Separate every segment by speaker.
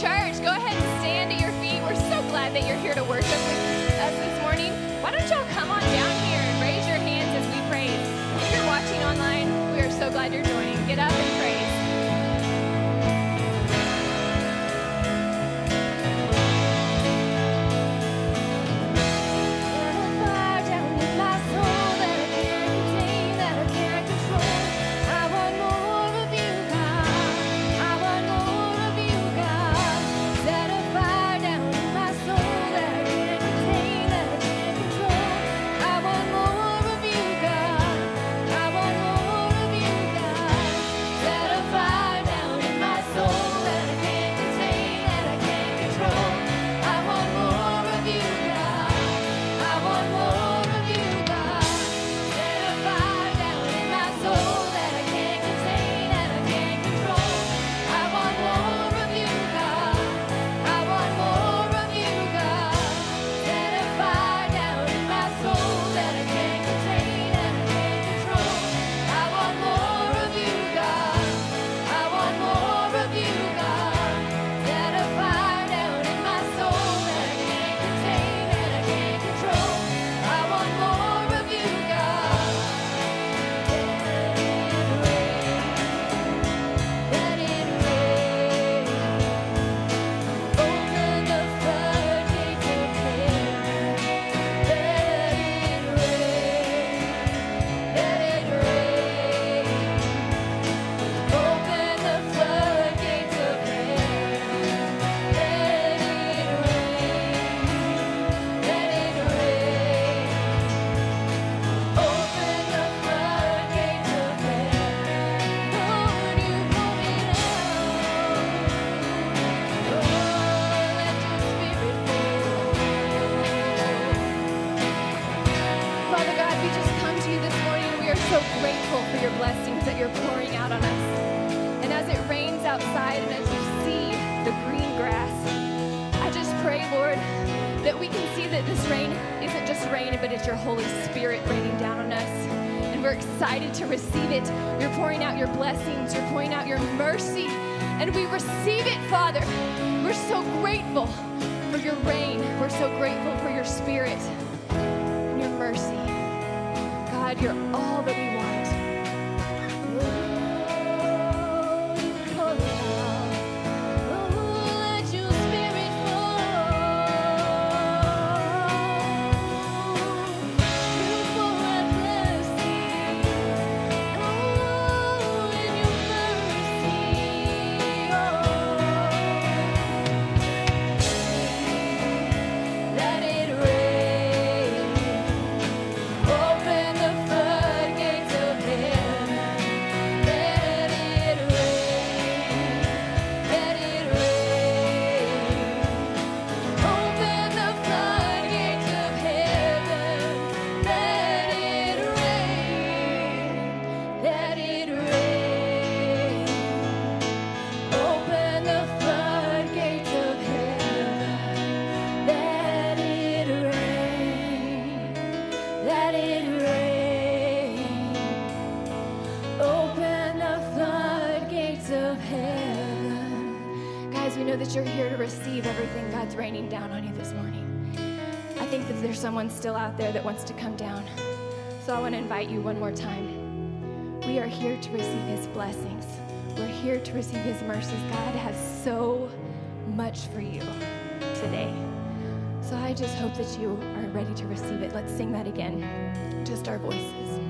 Speaker 1: church. Go ahead and stand at your feet. We're so glad that you're here to worship with us this morning. Why don't y'all come on down here and raise your hands as we pray? If you're watching online, we are so glad you're joining. Get up and pray. It, Father. We're so grateful for your rain. We're so grateful for your spirit and your mercy. God, you're all that we want. There's someone still out there that wants to come down. So I want to invite you one more time. We are here to receive his blessings. We're here to receive his mercies. God has so much for you today. So I just hope that you are ready to receive it. Let's sing that again. Just our voices.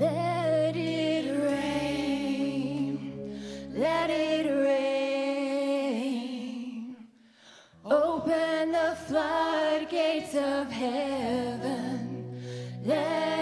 Speaker 1: Let it rain. Let it rain. Open the floodgates of heaven. Let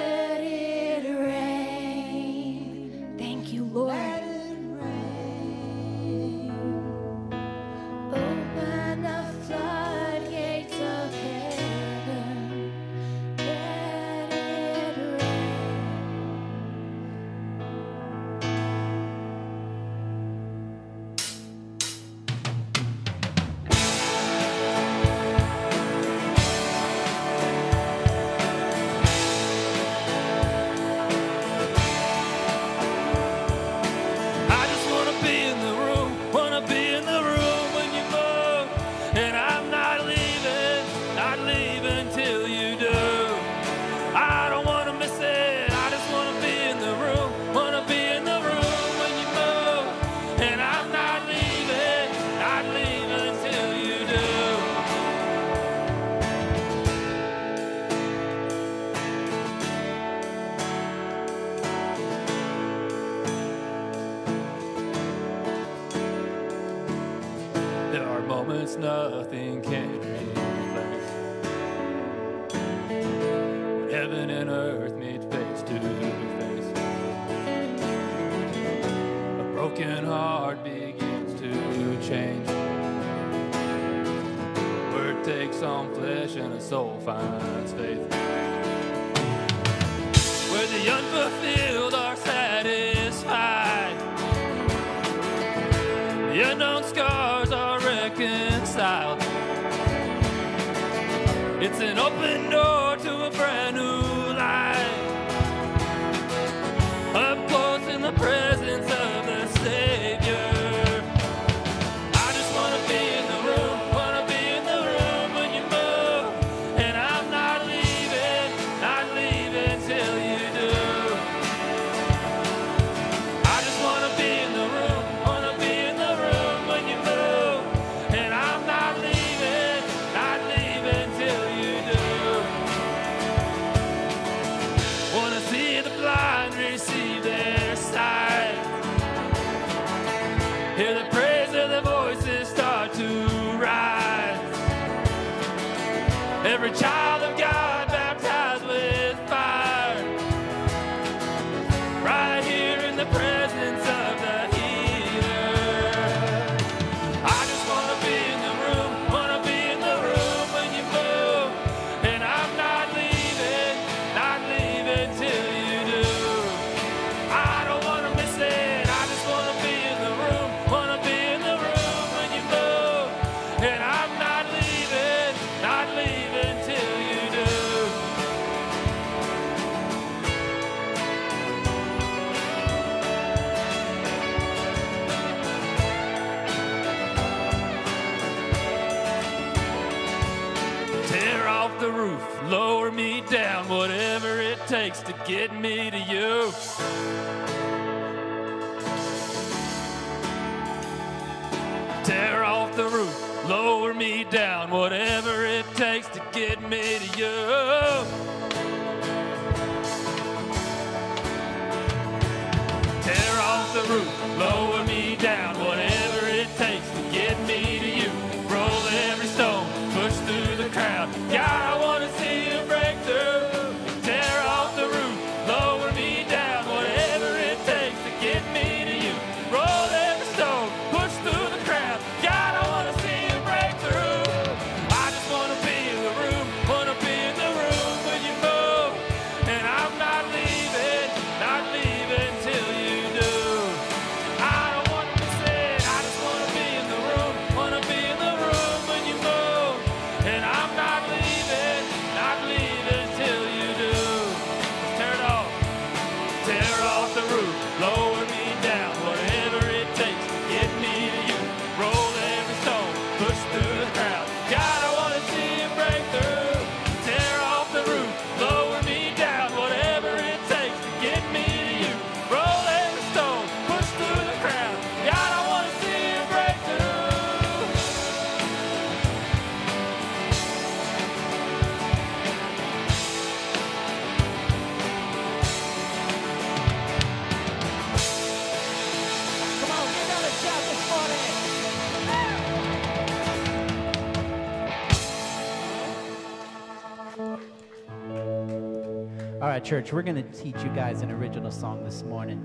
Speaker 2: church. We're going to teach you guys an original song this morning.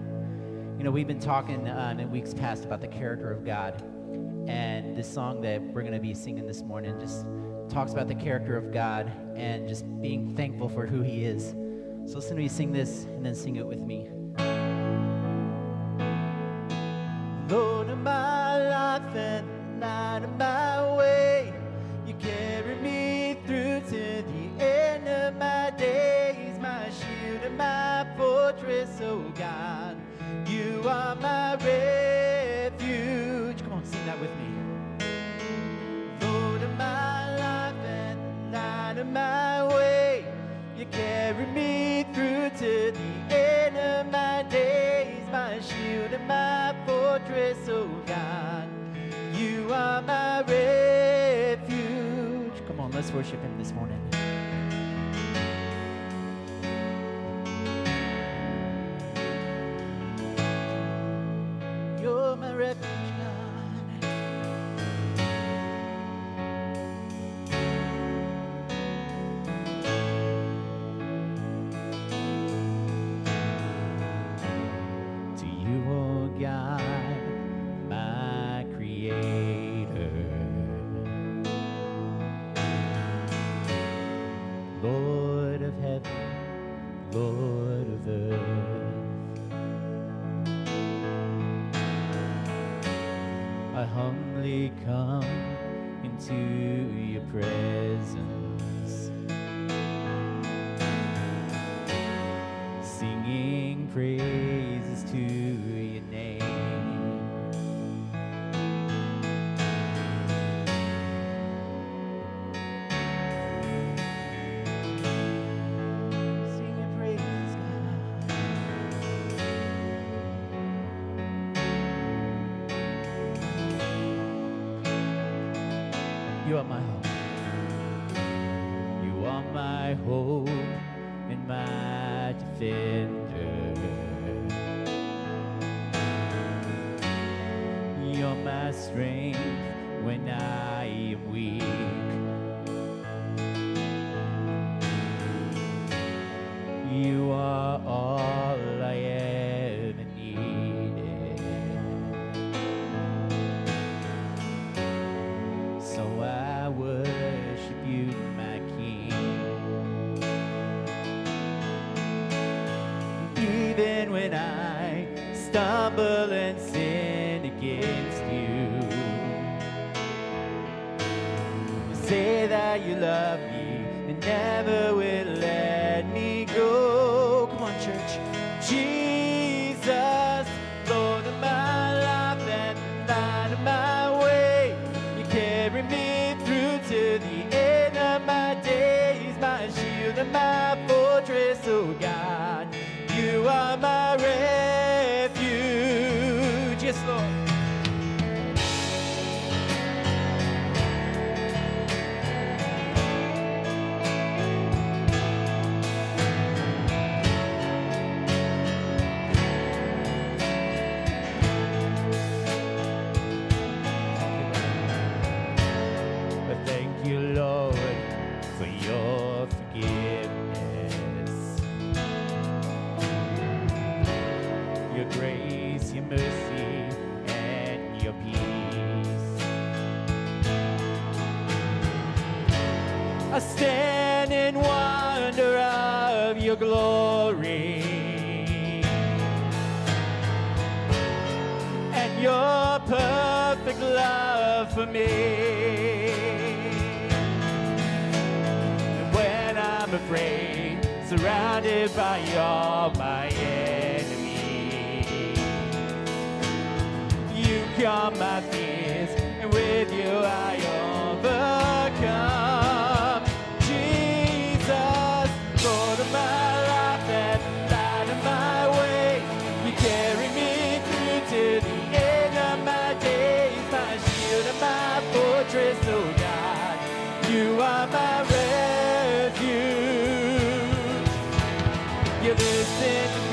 Speaker 2: You know, we've been talking uh, in weeks past about the character of God. And this song that we're going to be singing this morning just talks about the character of God and just being thankful for who He is. So listen to me sing this and then sing it with me. Lord of my life and of my fortress, oh God. You are my refuge. Come on, sing that with me. Lord of my life and light of my way, you carry me through to the end of my days. My shield and my fortress, oh God. You are my refuge. Come on, let's worship Him this morning. American You listen to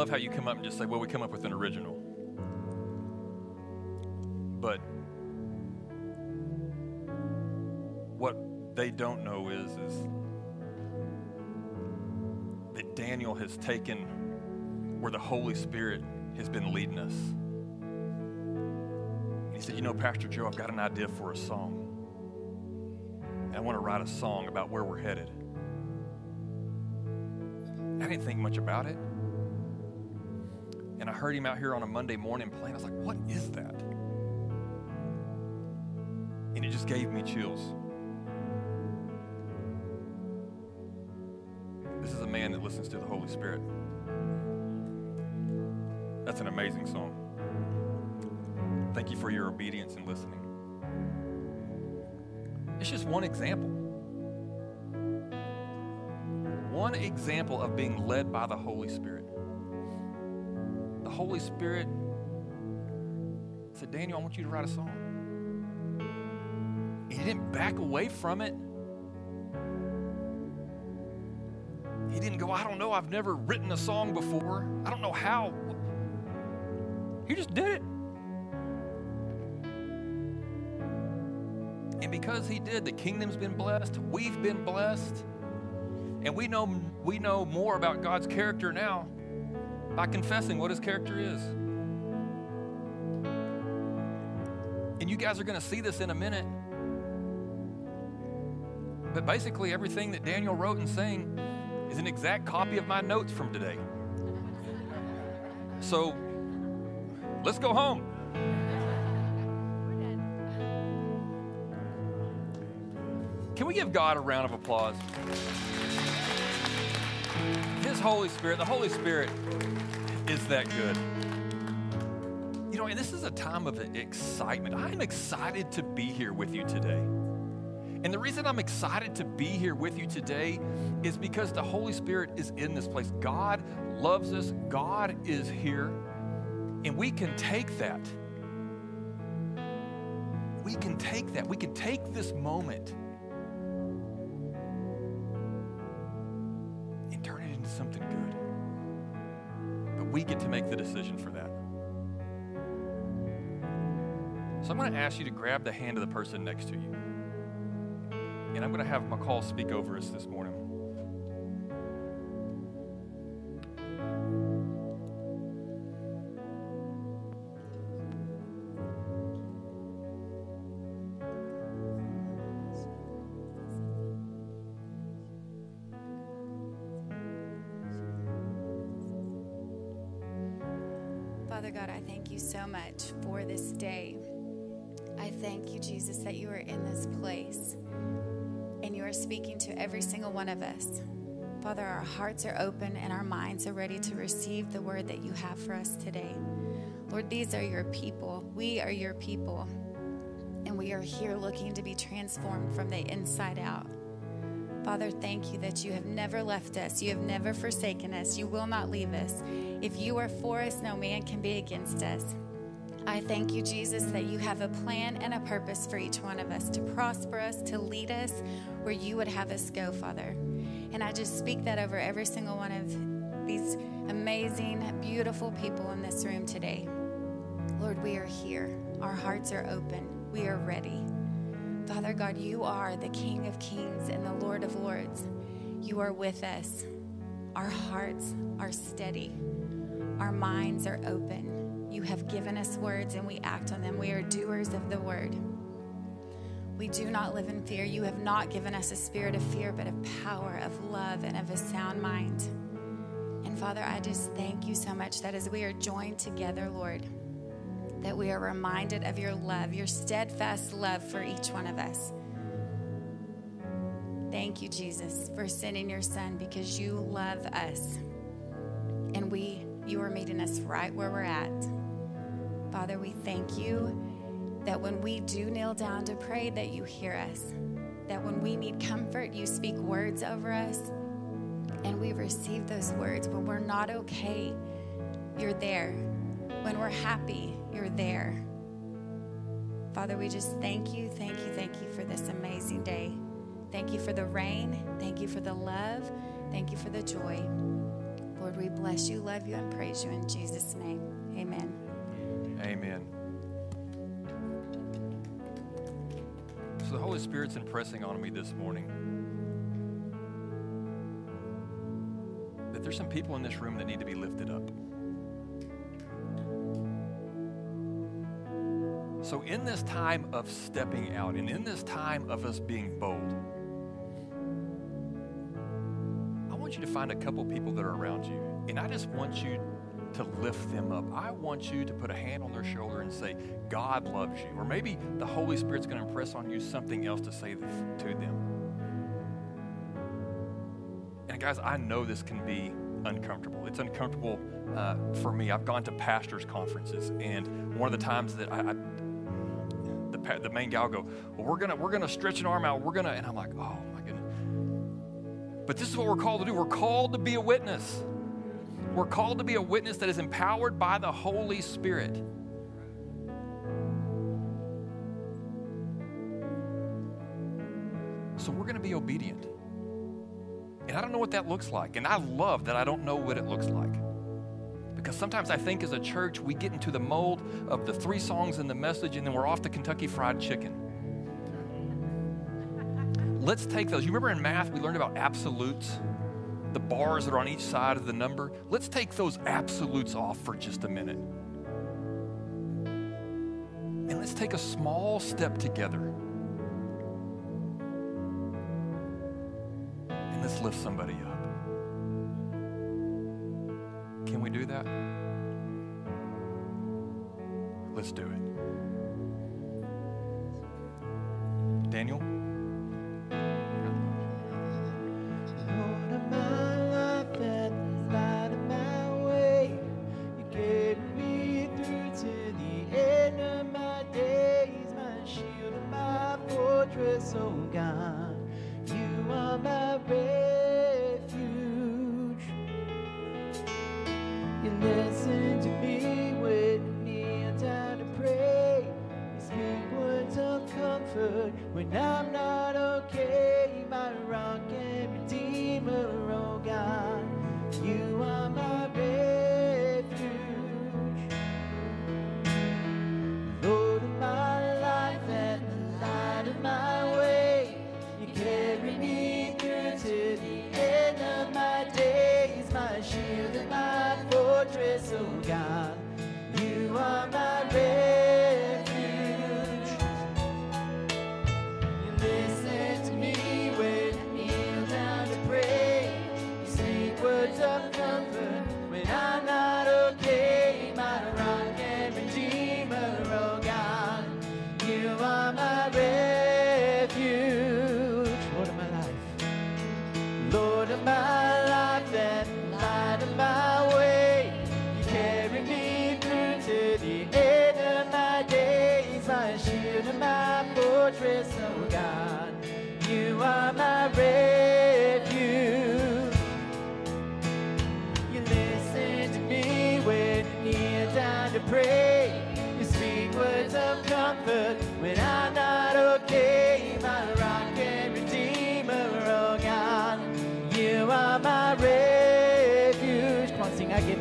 Speaker 2: love
Speaker 3: how you come up and just say, well, we come up with an original. But what they don't know is, is that Daniel has taken where the Holy Spirit has been leading us. And he said, You know, Pastor Joe, I've got an idea for a song. And I want to write a song about where we're headed. I didn't think much about it. Heard him out here on a Monday morning playing. I was like, What is that? And it just gave me chills. This is a man that listens to the Holy Spirit. That's an amazing song. Thank you for your obedience and listening. It's just one example. One example of being led by the Holy Spirit. Holy Spirit said, Daniel, I want you to write a song. And he didn't back away from it. He didn't go, I don't know, I've never written a song before. I don't know how. He just did it. And because he did, the kingdom's been blessed, we've been blessed, and we know we know more about God's character now by confessing what his character is. And you guys are going to see this in a minute. But basically, everything that Daniel wrote and sang is an exact copy of my notes from today. So let's go home. Can we give God a round of applause? His Holy Spirit, the Holy Spirit is that good. You know, and this is a time of excitement. I'm excited to be here with you today. And the reason I'm excited to be here with you today is because the Holy Spirit is in this place. God loves us, God is here, and we can take that. We can take that. We can take this moment get to make the decision for that. So I'm going to ask you to grab the hand of the person next to you. And I'm going to have McCall speak over us this morning.
Speaker 4: Every single one of us. Father, our hearts are open and our minds are ready to receive the word that you have for us today. Lord, these are your people. We are your people. And we are here looking to be transformed from the inside out. Father, thank you that you have never left us. You have never forsaken us. You will not leave us. If you are for us, no man can be against us. I thank you, Jesus, that you have a plan and a purpose for each one of us to prosper us, to lead us where you would have us go, Father. And I just speak that over every single one of these amazing, beautiful people in this room today. Lord, we are here. Our hearts are open. We are ready. Father God, you are the King of kings and the Lord of lords. You are with us. Our hearts are steady. Our minds are open. You have given us words and we act on them. We are doers of the word. We do not live in fear. You have not given us a spirit of fear, but of power, of love, and of a sound mind. And Father, I just thank you so much that as we are joined together, Lord, that we are reminded of your love, your steadfast love for each one of us. Thank you, Jesus, for sending your son because you love us. And we, you are meeting us right where we're at. Father, we thank you that when we do kneel down to pray, that you hear us. That when we need comfort, you speak words over us. And we receive those words. When we're not okay, you're there. When we're happy, you're there. Father, we just thank you, thank you, thank you for this amazing day. Thank you for the rain. Thank you for the love. Thank you for the joy. Lord, we bless you, love you, and praise you in Jesus' name. Amen.
Speaker 2: Amen. So the Holy Spirit's impressing on me this morning that there's some people in this room that need to be lifted up. So, in this time of stepping out and in this time of us being bold, I want you to find a couple people that are around you, and I just want you to lift them up. I want you to put a hand on their shoulder and say, God loves you. Or maybe the Holy Spirit's going to impress on you something else to say to them. And guys, I know this can be uncomfortable. It's uncomfortable uh, for me. I've gone to pastors' conferences, and one of the times that I, I the, the main gal go, well, we're gonna we're gonna stretch an arm out. We're gonna, and I'm like, oh my goodness. But this is what we're called to do. We're called to be a witness. We're called to be a witness that is empowered by the Holy Spirit. So we're going to be obedient. And I don't know what that looks like. And I love that I don't know what it looks like. Because sometimes I think as a church, we get into the mold of the three songs and the message, and then we're off to Kentucky Fried Chicken. Let's take those. You remember in math, we learned about absolutes? The bars that are on each side of the number, let's take those absolutes off for just a minute. And let's take a small step together. And let's lift somebody up. Can we do that? Let's do it. Daniel?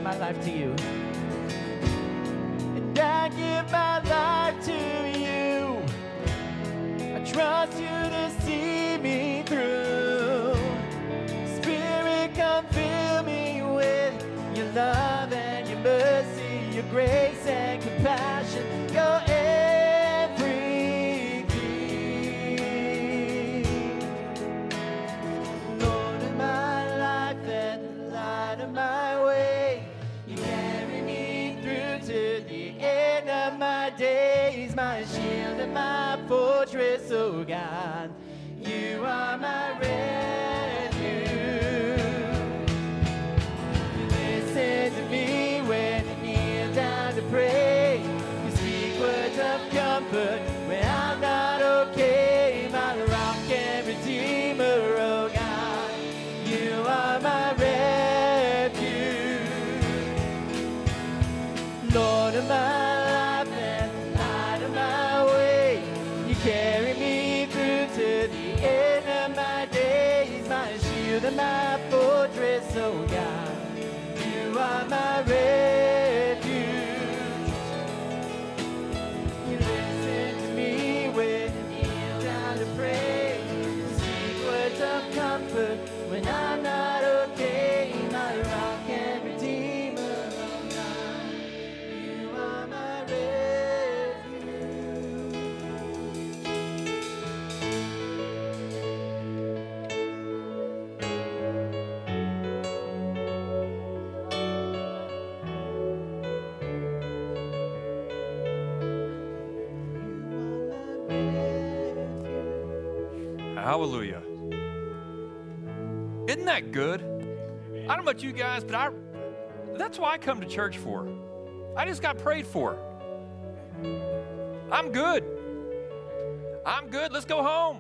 Speaker 5: My life to you. And I
Speaker 2: give my life to you. I trust you to see me through. Spirit, come fill me with your love and your mercy, your grace oh God.
Speaker 3: That good? I don't know about you guys, but I that's why I come to church for. I just got prayed for. I'm good. I'm good. Let's go home.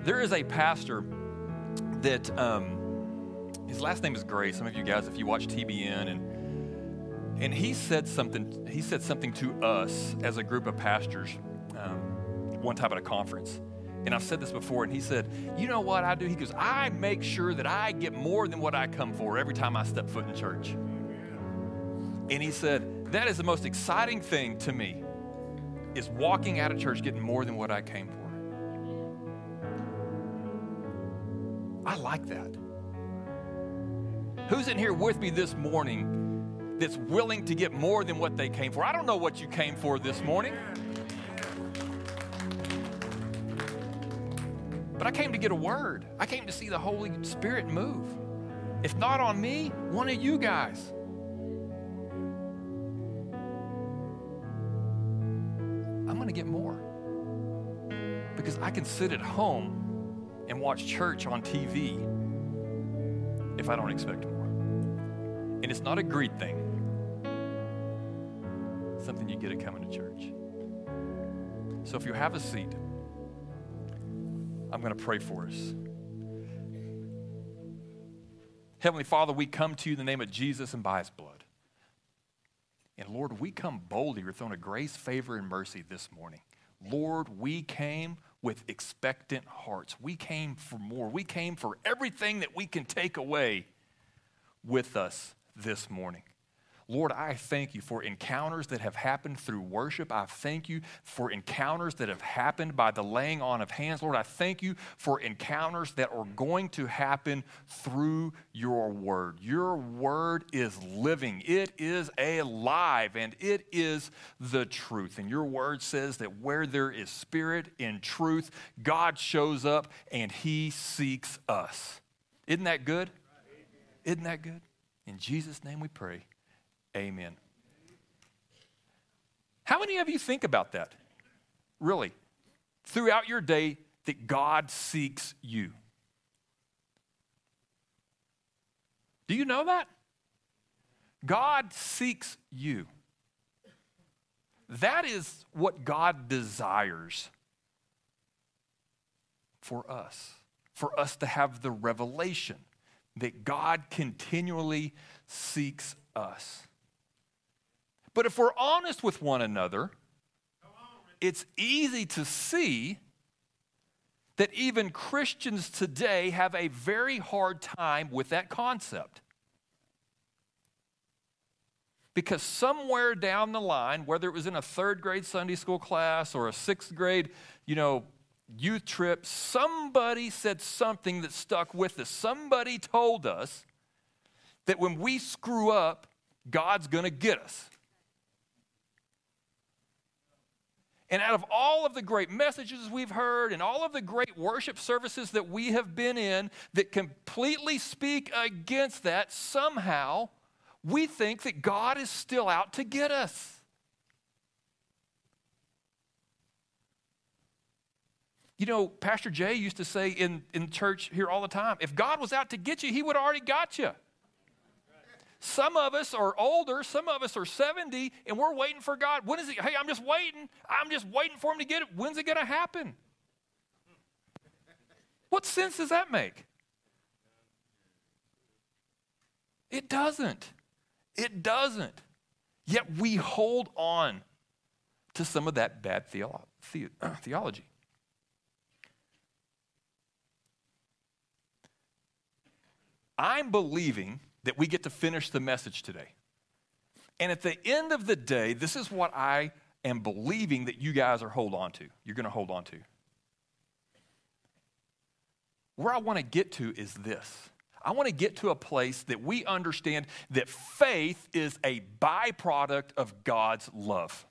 Speaker 3: There is a pastor that um, his last name is Gray. Some of you guys, if you watch TBN and and he said something he said something to us as a group of pastors um, one time at a conference and i've said this before and he said you know what i do he goes i make sure that i get more than what i come for every time i step foot in church and he said that is the most exciting thing to me is walking out of church getting more than what i came for i like that who's in here with me this morning that's willing to get more than what they came for. I don't know what you came for this morning. But I came to get a word. I came to see the Holy Spirit move. If not on me, one of you guys. I'm going to get more. Because I can sit at home and watch church on TV if I don't expect more. And it's not a greed thing something you get at coming to church. So if you have a seat, I'm going to pray for us. Heavenly Father, we come to you in the name of Jesus and by his blood. And Lord, we come boldly with throne of grace, favor, and mercy this morning. Lord, we came with expectant hearts. We came for more. We came for everything that we can take away with us this morning. Lord, I thank you for encounters that have happened through worship. I thank you for encounters that have happened by the laying on of hands. Lord, I thank you for encounters that are going to happen through your word. Your word is living, it is alive, and it is the truth. And your word says that where there is spirit in truth, God shows up and he seeks us. Isn't that good? Isn't that good? In Jesus' name we pray. Amen. How many of you think about that? Really? Throughout your day, that God seeks you. Do you know that? God seeks you. That is what God desires for us, for us to have the revelation that God continually seeks us. But if we're honest with one another, it's easy to see that even Christians today have a very hard time with that concept. Because somewhere down the line, whether it was in a third grade Sunday school class or a sixth grade, you know, youth trip, somebody said something that stuck with us. Somebody told us that when we screw up, God's going to get us. And out of all of the great messages we've heard and all of the great worship services that we have been in that completely speak against that, somehow we think that God is still out to get us. You know, Pastor Jay used to say in, in church here all the time if God was out to get you, he would have already got you. Some of us are older, some of us are 70, and we're waiting for God. When is it? Hey, I'm just waiting. I'm just waiting for him to get it. When's it going to happen? What sense does that make? It doesn't. It doesn't. Yet we hold on to some of that bad theolo- the- uh, theology. I'm believing that we get to finish the message today. And at the end of the day, this is what I am believing that you guys are hold on to. You're going to hold on to. Where I want to get to is this. I want to get to a place that we understand that faith is a byproduct of God's love.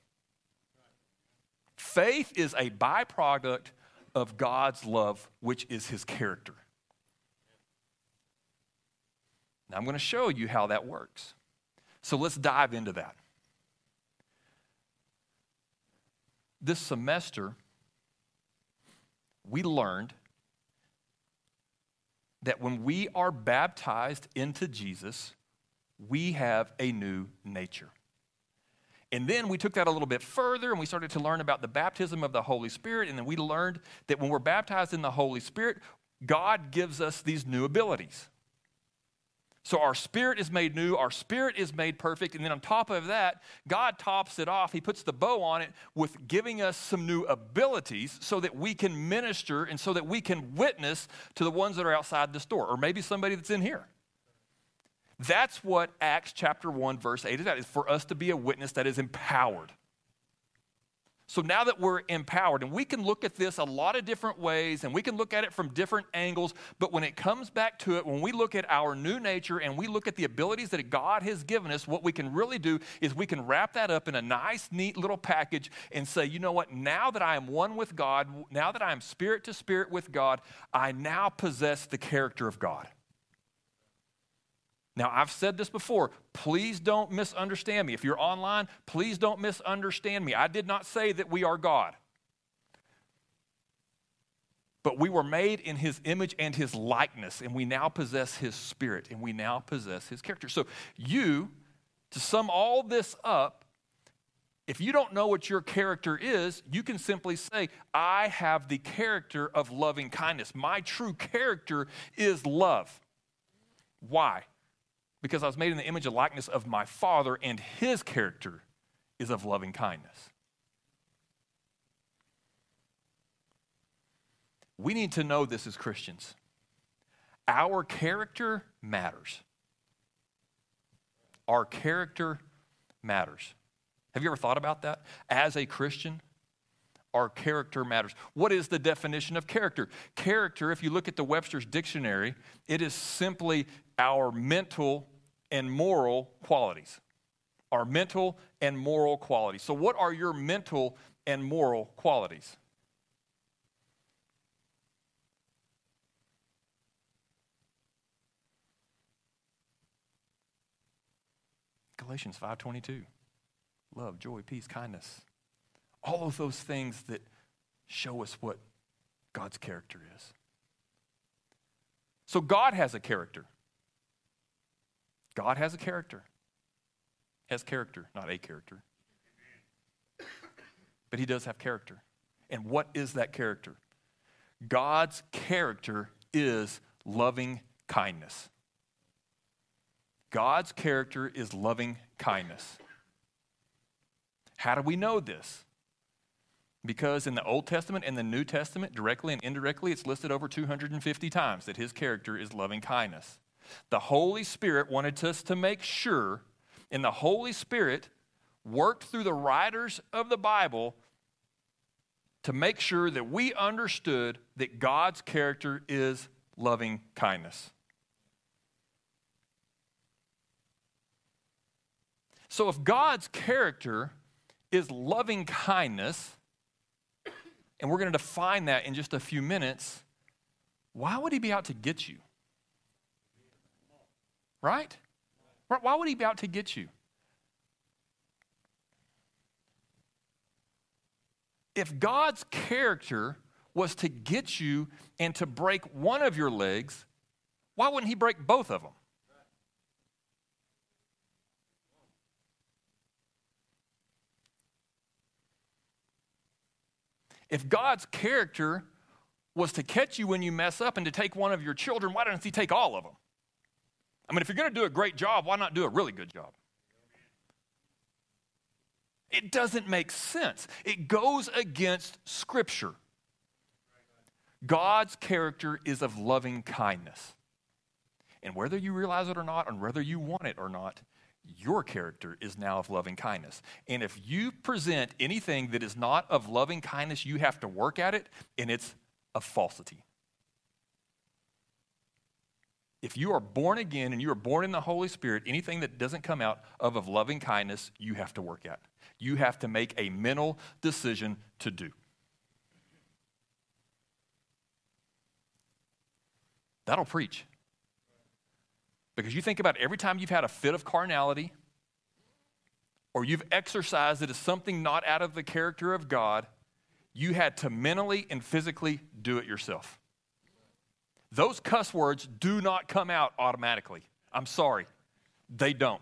Speaker 3: Faith is a byproduct of God's love, which is his character. Now, I'm going to show you how that works. So let's dive into that. This semester, we learned that when we are baptized into Jesus, we have a new nature. And then we took that a little bit further and we started to learn about the baptism of the Holy Spirit. And then we learned that when we're baptized in the Holy Spirit, God gives us these new abilities. So our spirit is made new, our spirit is made perfect, and then on top of that, God tops it off. He puts the bow on it with giving us some new abilities so that we can minister and so that we can witness to the ones that are outside the store, or maybe somebody that's in here. That's what Acts chapter 1, verse 8 is at, is for us to be a witness that is empowered. So now that we're empowered, and we can look at this a lot of different ways, and we can look at it from different angles, but when it comes back to it, when we look at our new nature and we look at the abilities that God has given us, what we can really do is we can wrap that up in a nice, neat little package and say, you know what, now that I am one with God, now that I am spirit to spirit with God, I now possess the character of God. Now, I've said this before. Please don't misunderstand me. If you're online, please don't misunderstand me. I did not say that we are God. But we were made in his image and his likeness, and we now possess his spirit, and we now possess his character. So, you, to sum all this up, if you don't know what your character is, you can simply say, I have the character of loving kindness. My true character is love. Why? Because I was made in the image and likeness of my Father, and his character is of loving kindness. We need to know this as Christians. Our character matters. Our character matters. Have you ever thought about that? As a Christian, our character matters. What is the definition of character? Character, if you look at the Webster's dictionary, it is simply our mental and moral qualities. Our mental and moral qualities. So, what are your mental and moral qualities? Galatians 5:22. Love, joy, peace, kindness. All of those things that show us what God's character is. So God has a character. God has a character. Has character, not a character. But he does have character. And what is that character? God's character is loving kindness. God's character is loving kindness. How do we know this? Because in the Old Testament and the New Testament, directly and indirectly, it's listed over 250 times that his character is loving kindness. The Holy Spirit wanted us to make sure, and the Holy Spirit worked through the writers of the Bible to make sure that we understood that God's character is loving kindness. So, if God's character is loving kindness, and we're going to define that in just a few minutes, why would he be out to get you? Right? Why would he be out to get you? If God's character was to get you and to break one of your legs, why wouldn't he break both of them? If God's character was to catch you when you mess up and to take one of your children, why doesn't He take all of them? I mean, if you're going to do a great job, why not do a really good job? It doesn't make sense. It goes against Scripture. God's character is of loving kindness. And whether you realize it or not, and whether you want it or not, your character is now of loving kindness. And if you present anything that is not of loving kindness, you have to work at it, and it's a falsity. If you are born again and you are born in the Holy Spirit, anything that doesn't come out of, of loving kindness, you have to work at. You have to make a mental decision to do. That'll preach. Because you think about every time you've had a fit of carnality or you've exercised it as something not out of the character of God, you had to mentally and physically do it yourself. Those cuss words do not come out automatically. I'm sorry, they don't.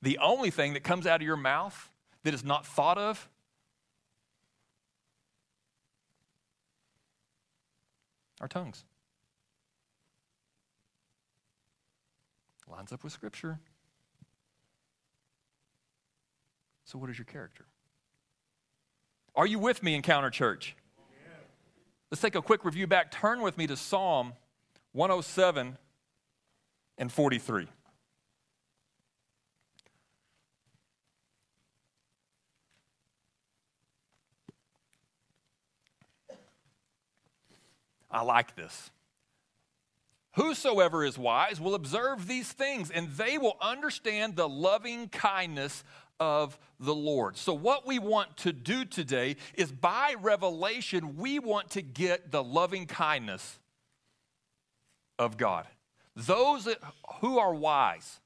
Speaker 3: The only thing that comes out of your mouth that is not thought of our tongues. Lines up with Scripture. So, what is your character? Are you with me, Encounter Church? Let's take a quick review back. Turn with me to Psalm 107 and 43. I like this. Whosoever is wise will observe these things, and they will understand the loving kindness of the Lord. So, what we want to do today is by revelation, we want to get the loving kindness of God. Those who are wise.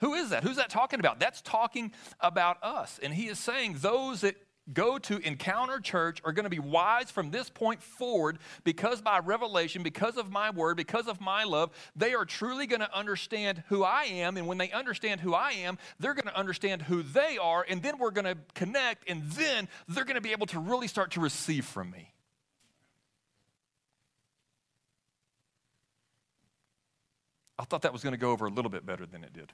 Speaker 3: Who is that? Who's that talking about? That's talking about us. And he is saying those that go to Encounter Church are going to be wise from this point forward because by revelation, because of my word, because of my love, they are truly going to understand who I am. And when they understand who I am, they're going to understand who they are. And then we're going to connect. And then they're going to be able to really start to receive from me. I thought that was going to go over a little bit better than it did.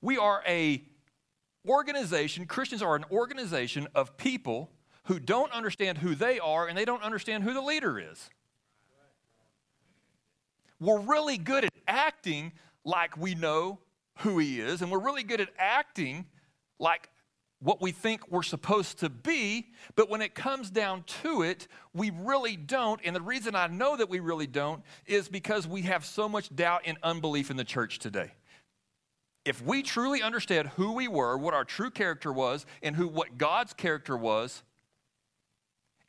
Speaker 3: We are a organization, Christians are an organization of people who don't understand who they are and they don't understand who the leader is. We're really good at acting like we know who he is, and we're really good at acting like what we think we're supposed to be, but when it comes down to it, we really don't. And the reason I know that we really don't is because we have so much doubt and unbelief in the church today if we truly understood who we were, what our true character was, and who what God's character was,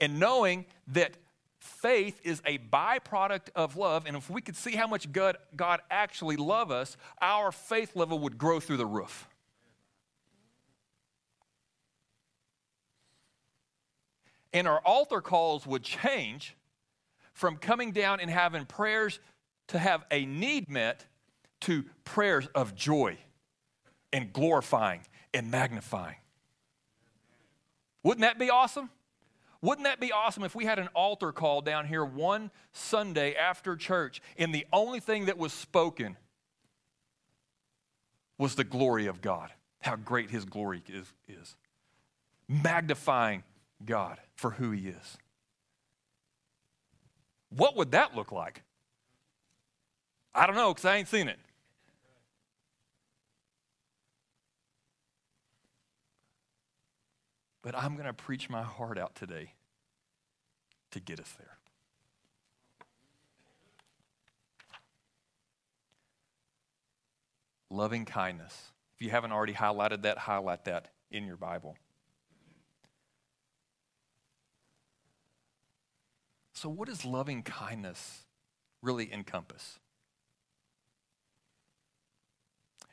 Speaker 3: and knowing that faith is a byproduct of love, and if we could see how much God, God actually love us, our faith level would grow through the roof. And our altar calls would change from coming down and having prayers to have a need met to prayers of joy and glorifying and magnifying. Wouldn't that be awesome? Wouldn't that be awesome if we had an altar call down here one Sunday after church and the only thing that was spoken was the glory of God, how great his glory is, is. Magnifying God for who he is. What would that look like? I don't know because I ain't seen it. But I'm going to preach my heart out today to get us there. Loving kindness. If you haven't already highlighted that, highlight that in your Bible. So, what does loving kindness really encompass?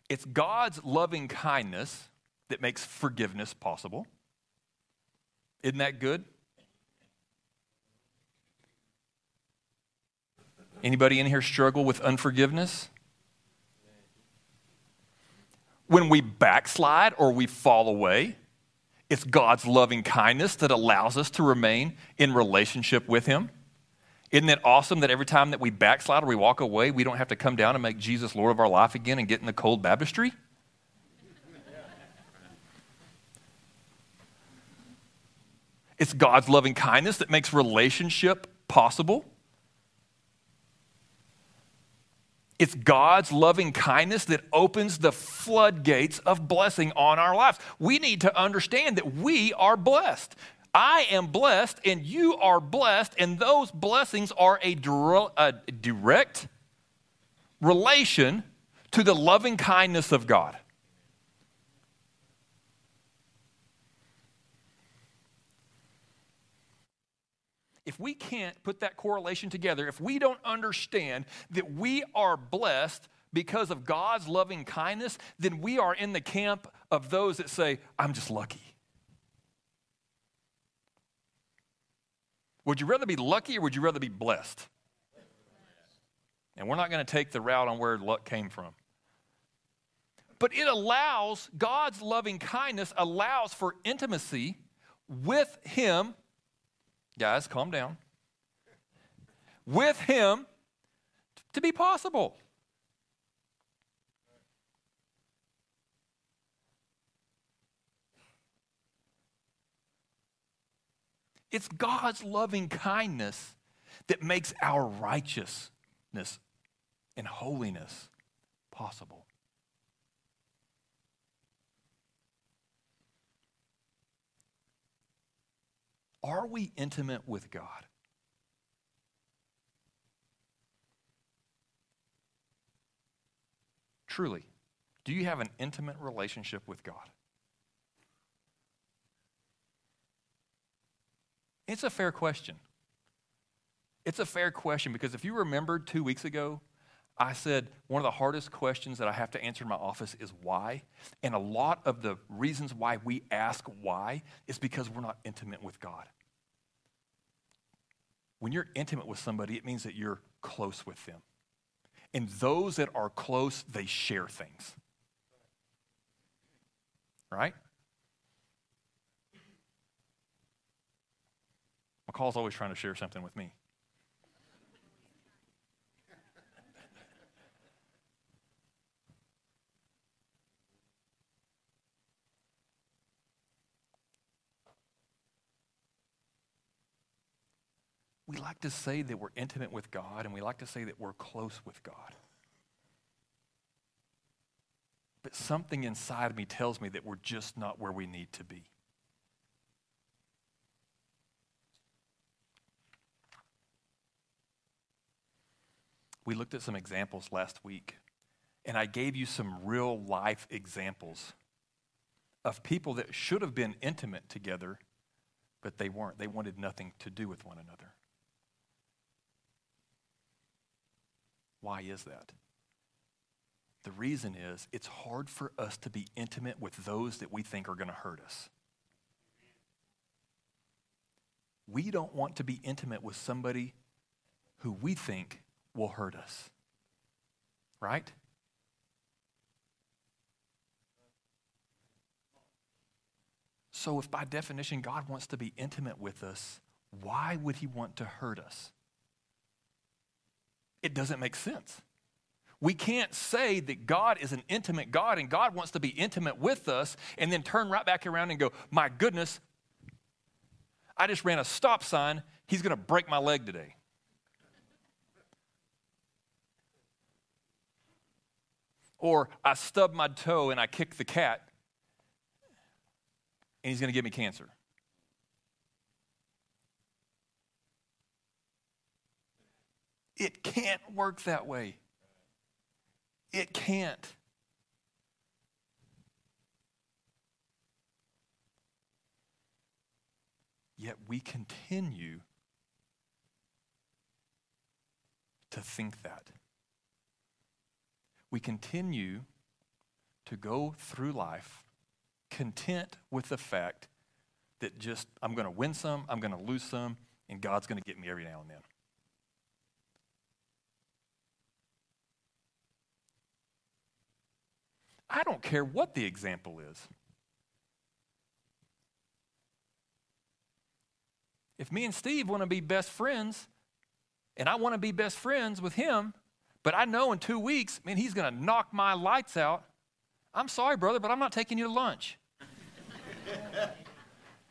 Speaker 3: It's God's loving kindness that makes forgiveness possible. Isn't that good? Anybody in here struggle with unforgiveness? When we backslide or we fall away, it's God's loving kindness that allows us to remain in relationship with Him. Isn't it awesome that every time that we backslide or we walk away, we don't have to come down and make Jesus Lord of our life again and get in the cold baptistry? It's God's loving kindness that makes relationship possible. It's God's loving kindness that opens the floodgates of blessing on our lives. We need to understand that we are blessed. I am blessed and you are blessed, and those blessings are a, direct relation to the loving kindness of God. If we can't put that correlation together, if we don't understand that we are blessed because of God's loving kindness, then we are in the camp of those that say, I'm just lucky. Would you rather be lucky or would you rather be blessed? And we're not going to take the route on where luck came from. But it allows, God's loving kindness allows for intimacy with Him Guys, calm down. With Him to be possible. It's God's loving kindness that makes our righteousness and holiness possible. Are we intimate with God? Truly, do you have an intimate relationship with God? It's a fair question. It's a fair question because if you remember two weeks ago, I said one of the hardest questions that I have to answer in my office is why. And a lot of the reasons why we ask why is because we're not intimate with God. When you're intimate with somebody, it means that you're close with them. And those that are close, they share things. Right? McCall's always trying to share something with me. We like to say that we're intimate with God and we like to say that we're close with God. But something inside of me tells me that we're just not where we need to be. We looked at some examples last week, and I gave you some real life examples of people that should have been intimate together, but they weren't. They wanted nothing to do with one another. Why is that? The reason is it's hard for us to be intimate with those that we think are going to hurt us. We don't want to be intimate with somebody who we think will hurt us. Right? So, if by definition God wants to be intimate with us, why would he want to hurt us? It doesn't make sense. We can't say that God is an intimate God and God wants to be intimate with us and then turn right back around and go, My goodness, I just ran a stop sign. He's going to break my leg today. Or I stubbed my toe and I kicked the cat and he's going to give me cancer. It can't work that way. It can't. Yet we continue to think that. We continue to go through life content with the fact that just I'm going to win some, I'm going to lose some, and God's going to get me every now and then. I don't care what the example is. If me and Steve want to be best friends, and I want to be best friends with him, but I know in two weeks, man, he's going to knock my lights out. I'm sorry, brother, but I'm not taking you to lunch.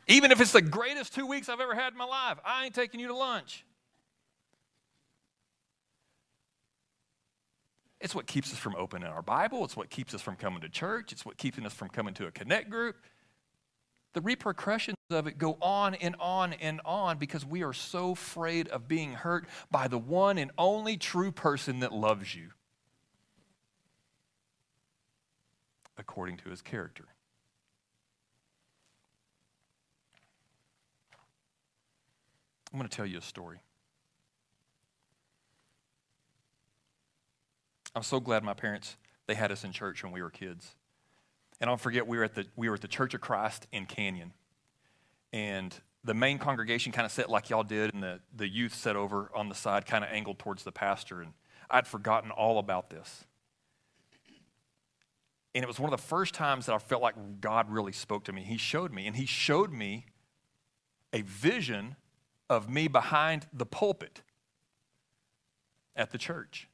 Speaker 3: Even if it's the greatest two weeks I've ever had in my life, I ain't taking you to lunch. It's what keeps us from opening our Bible. It's what keeps us from coming to church. It's what keeping us from coming to a connect group. The repercussions of it go on and on and on because we are so afraid of being hurt by the one and only true person that loves you according to his character. I'm going to tell you a story. I'm so glad my parents they had us in church when we were kids. And I'll forget we were at the we were at the Church of Christ in Canyon. And the main congregation kind of sat like y'all did, and the, the youth sat over on the side, kind of angled towards the pastor. And I'd forgotten all about this. And it was one of the first times that I felt like God really spoke to me. He showed me, and He showed me a vision of me behind the pulpit at the church.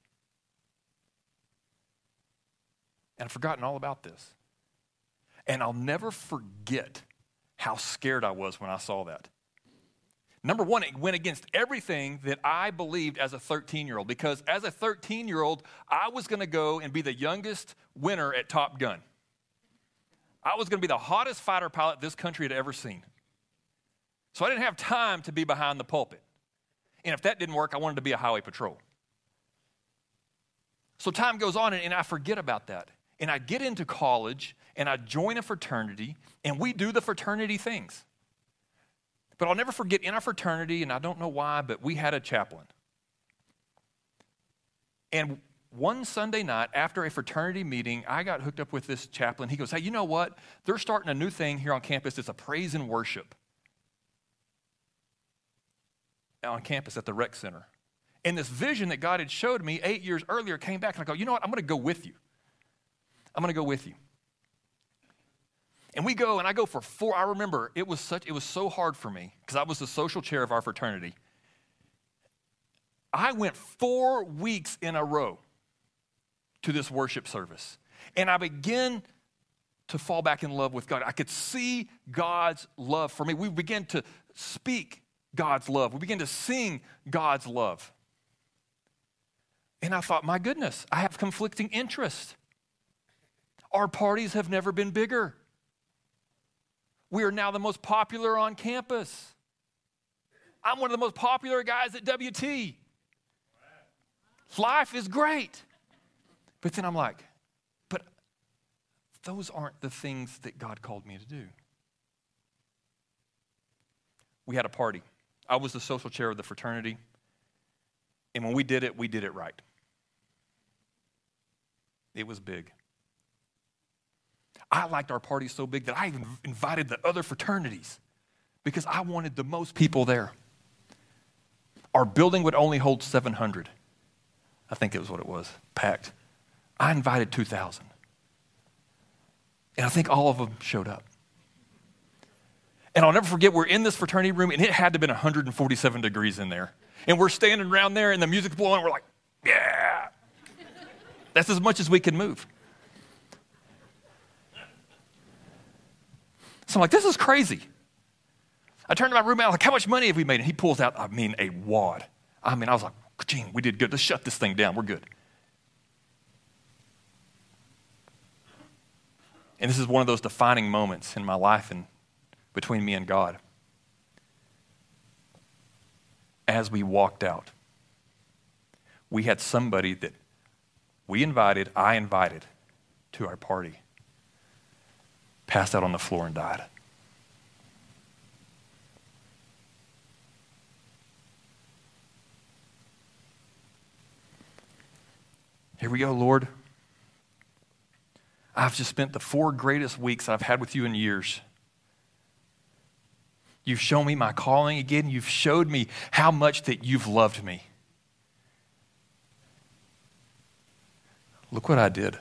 Speaker 3: And I've forgotten all about this. And I'll never forget how scared I was when I saw that. Number one, it went against everything that I believed as a 13 year old because as a 13 year old, I was going to go and be the youngest winner at Top Gun. I was going to be the hottest fighter pilot this country had ever seen. So I didn't have time to be behind the pulpit. And if that didn't work, I wanted to be a highway patrol. So time goes on, and I forget about that. And I get into college, and I join a fraternity, and we do the fraternity things. But I'll never forget in our fraternity, and I don't know why, but we had a chaplain. And one Sunday night after a fraternity meeting, I got hooked up with this chaplain. He goes, Hey, you know what? They're starting a new thing here on campus. It's a praise and worship on campus at the rec center. And this vision that God had showed me eight years earlier came back, and I go, you know what? I'm going to go with you. I'm going to go with you. And we go, and I go for four. I remember it was such, it was so hard for me because I was the social chair of our fraternity. I went four weeks in a row to this worship service, and I began to fall back in love with God. I could see God's love for me. We began to speak God's love. We began to sing God's love. And I thought, my goodness, I have conflicting interests. Our parties have never been bigger. We are now the most popular on campus. I'm one of the most popular guys at WT. Life is great. But then I'm like, but those aren't the things that God called me to do. We had a party. I was the social chair of the fraternity. And when we did it, we did it right. It was big. I liked our party so big that I even invited the other fraternities because I wanted the most people there. Our building would only hold 700. I think it was what it was, packed. I invited 2,000. And I think all of them showed up. And I'll never forget, we're in this fraternity room, and it had to have been 147 degrees in there. And we're standing around there, and the music's blowing, and we're like, yeah. That's as much as we can move. So I'm like, this is crazy. I turned to my roommate, I was like, how much money have we made? And he pulls out, I mean, a wad. I mean, I was like, Gene, we did good. Let's shut this thing down. We're good. And this is one of those defining moments in my life and between me and God. As we walked out, we had somebody that we invited, I invited to our party, passed out on the floor and died. Here we go, Lord. I've just spent the four greatest weeks I've had with you in years. You've shown me my calling again. You've showed me how much that you've loved me. Look what I did.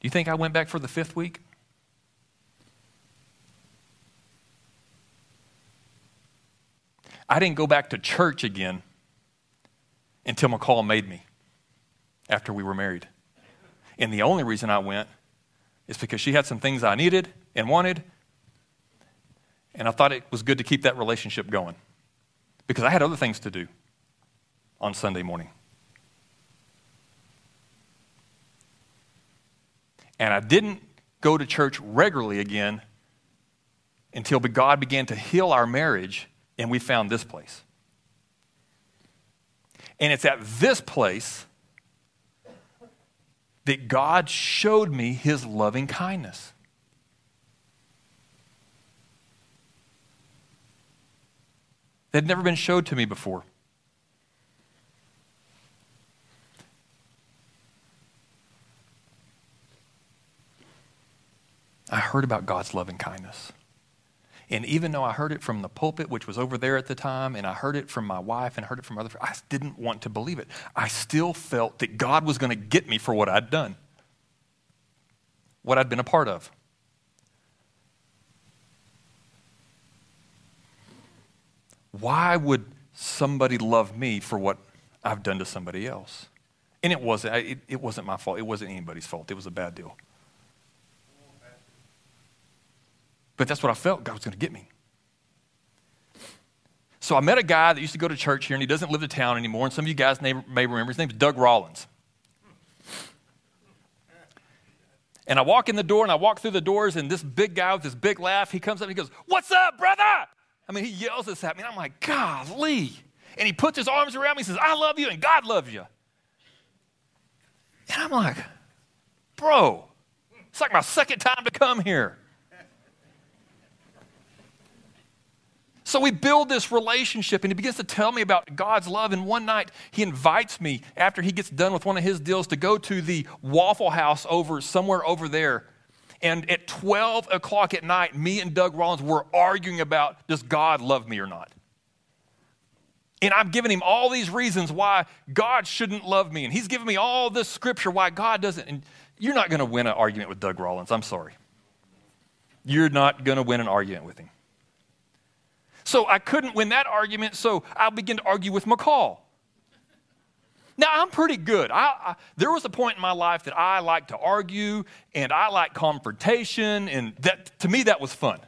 Speaker 3: Do you think I went back for the fifth week? I didn't go back to church again until McCall made me after we were married. And the only reason I went is because she had some things I needed and wanted, and I thought it was good to keep that relationship going because I had other things to do on Sunday morning. And I didn't go to church regularly again until God began to heal our marriage and we found this place. And it's at this place that God showed me his loving kindness. That had never been showed to me before. I heard about God's loving kindness. And even though I heard it from the pulpit, which was over there at the time, and I heard it from my wife and heard it from other I didn't want to believe it. I still felt that God was going to get me for what I'd done, what I'd been a part of. Why would somebody love me for what I've done to somebody else? And it wasn't, it, it wasn't my fault. It wasn't anybody's fault. It was a bad deal. But that's what I felt God was going to get me. So I met a guy that used to go to church here, and he doesn't live in town anymore. And some of you guys may, remember his name is Doug Rollins. And I walk in the door, and I walk through the doors, and this big guy with this big laugh, he comes up and he goes, "What's up, brother?" I mean, he yells this at me. And I'm like, "Golly!" And he puts his arms around me and says, "I love you, and God loves you." And I'm like, "Bro, it's like my second time to come here." So we build this relationship, and he begins to tell me about God's love. And one night, he invites me, after he gets done with one of his deals, to go to the Waffle House over somewhere over there. And at 12 o'clock at night, me and Doug Rollins were arguing about does God love me or not? And I'm giving him all these reasons why God shouldn't love me. And he's giving me all this scripture why God doesn't. And you're not going to win an argument with Doug Rollins. I'm sorry. You're not going to win an argument with him. So I couldn't win that argument, so I'll begin to argue with McCall. Now, I'm pretty good. I, I, there was a point in my life that I liked to argue and I like confrontation, and that, to me, that was fun.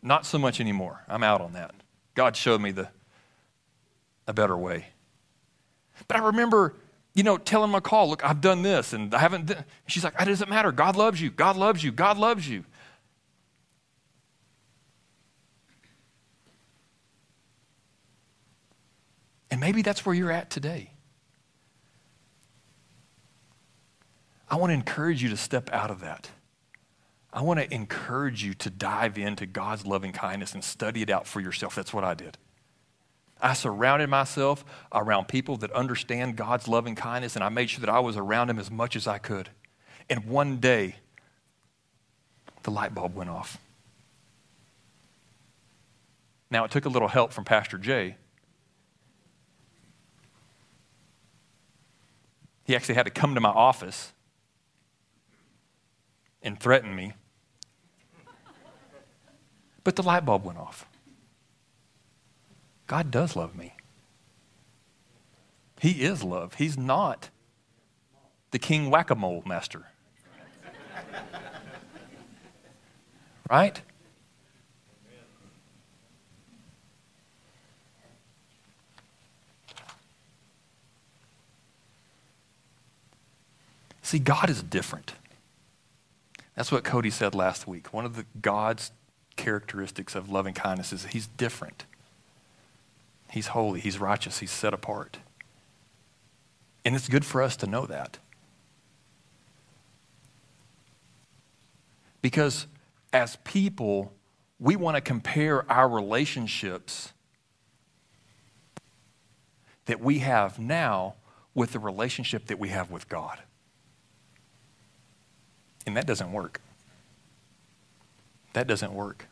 Speaker 3: Not so much anymore. I'm out on that. God showed me the, a better way. But I remember, you know, telling McCall, look, I've done this, and I haven't. Done. She's like, it doesn't matter. God loves you. God loves you. God loves you. And maybe that's where you're at today. I want to encourage you to step out of that. I want to encourage you to dive into God's loving kindness and study it out for yourself. That's what I did. I surrounded myself around people that understand God's loving kindness, and I made sure that I was around them as much as I could. And one day, the light bulb went off. Now, it took a little help from Pastor Jay, He actually had to come to my office and threaten me. But the light bulb went off. God does love me. He is love. He's not the king whack a mole master. right? See, God is different. That's what Cody said last week. One of the God's characteristics of loving kindness is he's different. He's holy, he's righteous, he's set apart. And it's good for us to know that. Because as people, we want to compare our relationships that we have now with the relationship that we have with God. And that doesn't work. That doesn't work.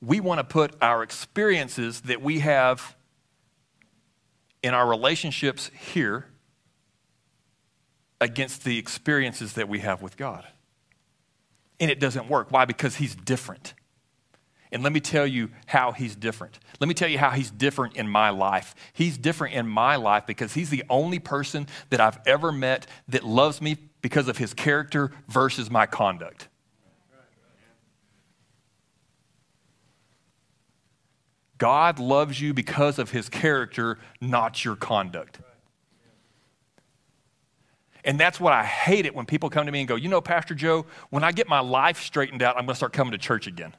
Speaker 3: We want to put our experiences that we have in our relationships here against the experiences that we have with God. And it doesn't work. Why? Because He's different. And let me tell you how He's different. Let me tell you how He's different in my life. He's different in my life because He's the only person that I've ever met that loves me because of His character versus my conduct. God loves you because of his character, not your conduct. And that's what I hate it when people come to me and go, You know, Pastor Joe, when I get my life straightened out, I'm going to start coming to church again.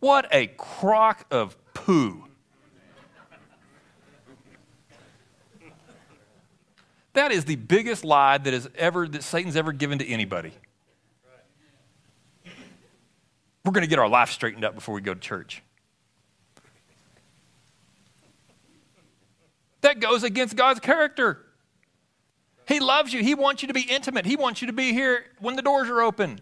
Speaker 3: What a crock of poo. That is the biggest lie that is ever that Satan's ever given to anybody. We're going to get our life straightened up before we go to church. That goes against God's character. He loves you. He wants you to be intimate. He wants you to be here when the doors are open.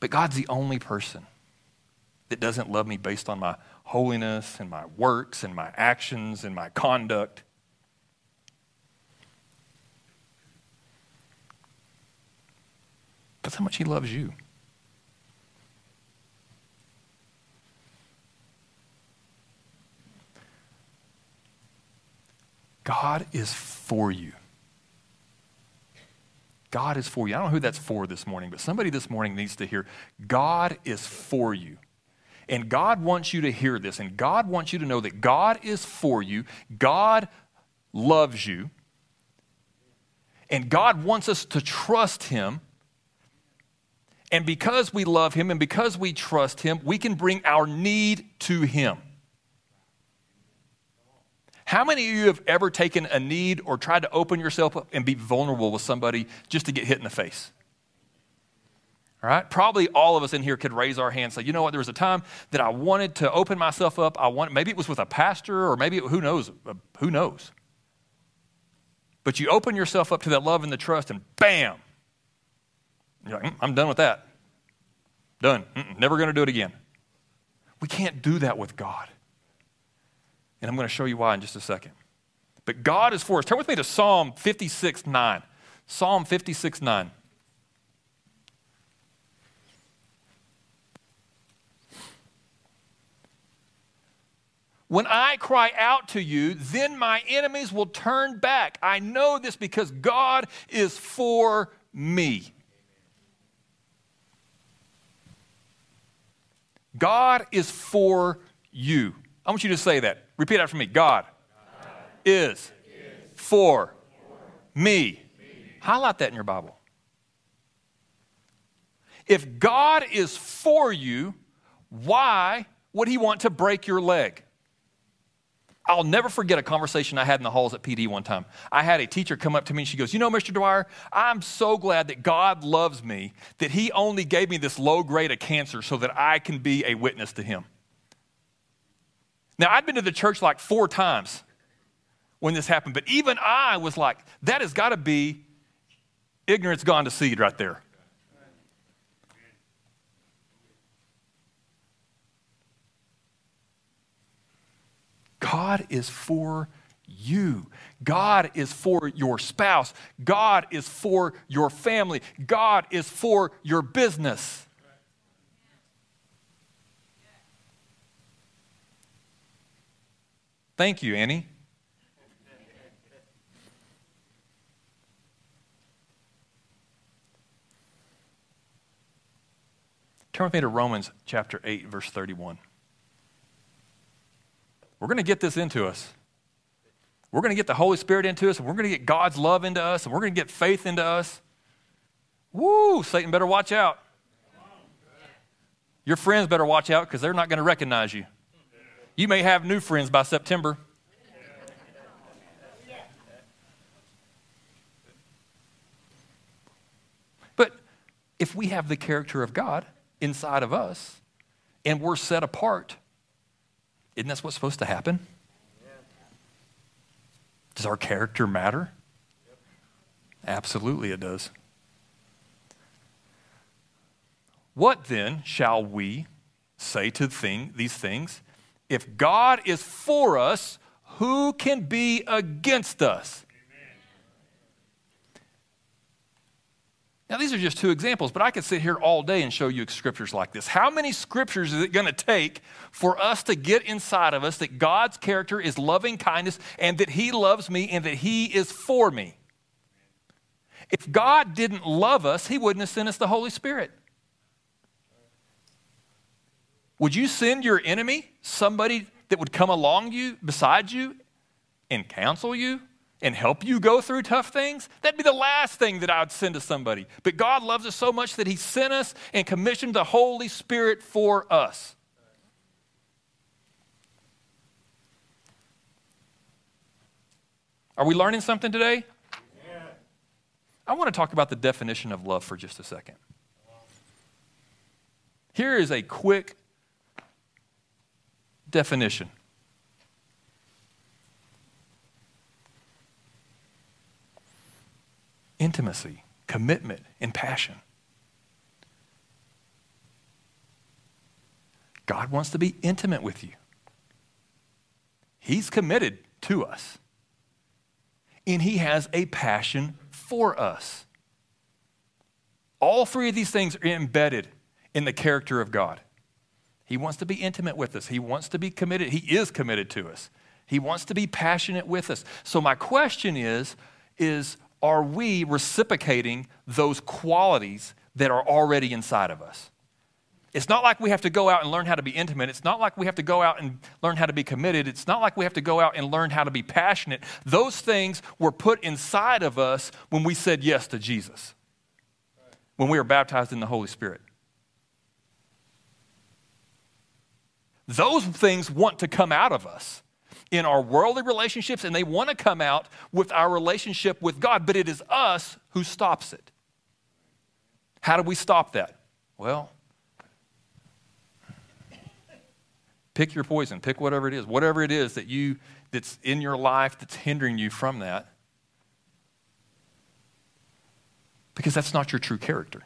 Speaker 3: But God's the only person that doesn't love me based on my holiness and my works and my actions and my conduct. That's how much He loves you. God is for you. God is for you. I don't know who that's for this morning, but somebody this morning needs to hear God is for you. And God wants you to hear this, and God wants you to know that God is for you. God loves you. And God wants us to trust Him. And because we love Him and because we trust Him, we can bring our need to Him. How many of you have ever taken a need or tried to open yourself up and be vulnerable with somebody just to get hit in the face? All right? Probably all of us in here could raise our hands and say, you know what, there was a time that I wanted to open myself up. I want, maybe it was with a pastor or maybe, it, who knows, uh, who knows? But you open yourself up to that love and the trust and bam, you're like, mm, I'm done with that. Done. Mm-mm, never going to do it again. We can't do that with God. And I'm going to show you why in just a second. But God is for us. Turn with me to Psalm 56 9. Psalm 56 9. When I cry out to you, then my enemies will turn back. I know this because God is for me. God is for you. I want you to say that. Repeat after me God, God is, is for, for me. me. Highlight that in your Bible. If God is for you, why would He want to break your leg? I'll never forget a conversation I had in the halls at PD one time. I had a teacher come up to me and she goes, You know, Mr. Dwyer, I'm so glad that God loves me, that He only gave me this low grade of cancer so that I can be a witness to Him. Now, I'd been to the church like four times when this happened, but even I was like, that has got to be ignorance gone to seed right there. God is for you. God is for your spouse. God is for your family. God is for your business. Thank you, Annie. Turn with me to Romans chapter 8, verse 31. We're going to get this into us. We're going to get the Holy Spirit into us, and we're going to get God's love into us, and we're going to get faith into us. Woo, Satan better watch out. Your friends better watch out because they're not going to recognize you. You may have new friends by September. But if we have the character of God inside of us and we're set apart, isn't that what's supposed to happen? Does our character matter? Absolutely, it does. What then shall we say to thing, these things? If God is for us, who can be against us? Now, these are just two examples, but I could sit here all day and show you scriptures like this. How many scriptures is it going to take for us to get inside of us that God's character is loving kindness and that He loves me and that He is for me? If God didn't love us, He wouldn't have sent us the Holy Spirit. Would you send your enemy somebody that would come along you, beside you, and counsel you and help you go through tough things? That'd be the last thing that I would send to somebody. But God loves us so much that He sent us and commissioned the Holy Spirit for us. Are we learning something today? I want to talk about the definition of love for just a second. Here is a quick definition intimacy, commitment, and passion. God wants to be intimate with you. He's committed to us. And He has a passion for us. All three of these things are embedded in the character of God. He wants to be intimate with us. He wants to be committed. He is committed to us. He wants to be passionate with us. So my question is is are we reciprocating those qualities that are already inside of us? It's not like we have to go out and learn how to be intimate. It's not like we have to go out and learn how to be committed. It's not like we have to go out and learn how to be passionate. Those things were put inside of us when we said yes to Jesus, when we were baptized in the Holy Spirit. Those things want to come out of us in our worldly relationships, and they want to come out with our relationship with God, but it is us who stops it. How do we stop that? Well, pick your poison, pick whatever it is, whatever it is that you that's in your life that's hindering you from that. Because that's not your true character.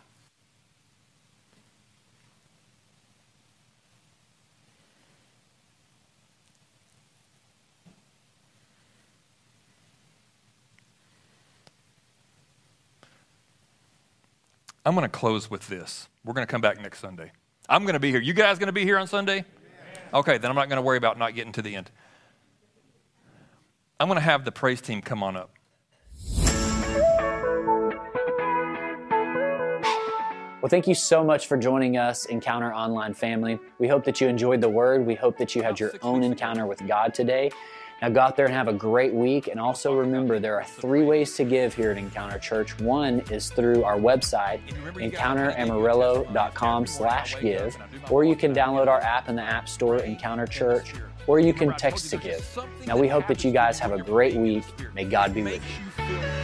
Speaker 3: I'm going to close with this. We're going to come back next Sunday. I'm going to be here. You guys going to be here on Sunday? Okay, then I'm not going to worry about not getting to the end. I'm going to have the praise team come on up.
Speaker 6: Well, thank you so much for joining us, Encounter Online family. We hope that you enjoyed the word. We hope that you had your own encounter with God today. Now go out there and have a great week. And also remember, there are three ways to give here at Encounter Church. One is through our website, encounteramarillo.com slash give, or you can download our app in the App Store, Encounter Church, or you can text to give. Now we hope that you guys have a great week. May God be with you.